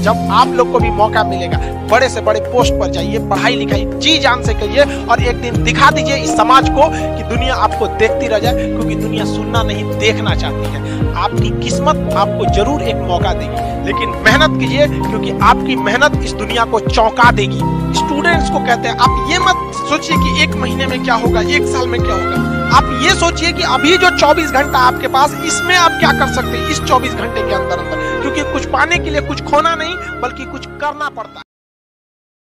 जब आप लोग को भी मौका मिलेगा, बड़े से बड़े पोस्ट पर जाइए, पढ़ाई लिखाई, जी जान से करिए और एक दिन दिखा दीजिए इस समाज को कि दुनिया आपको देखती रह जाए, क्योंकि दुनिया सुनना नहीं, देखना चाहती है। आपकी किस्मत आपको ज़रूर एक मौका देगी। लेकिन मेहनत कीजिए, क्योंकि आपकी मेहनत इस दुनिया को चौंका देगी। स्टूडेंट्स को कहते हैं, आप ये मत सोचिए कि एक महीने में क्या होगा, एक साल में क्या होगा। आप ये सोचिए कि अभी जो 24 घंटा आपके पास, इसमें आप क्या कर सकते हैं? इस 24 घंटे के अंदर अंदर पाने के लिए कुछ खोना नहीं बल्कि कुछ करना पड़ता है।